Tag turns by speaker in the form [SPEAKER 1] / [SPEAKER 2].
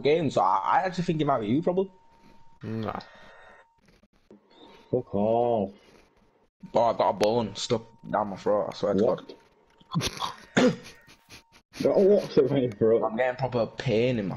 [SPEAKER 1] game, so I, actually think it might be you, probably.
[SPEAKER 2] Nah.
[SPEAKER 3] Fuck off.
[SPEAKER 1] Oh, I got a bone stuck down my throat. I swear to God.
[SPEAKER 3] Oh, what's it bro?
[SPEAKER 1] I'm getting proper pain in my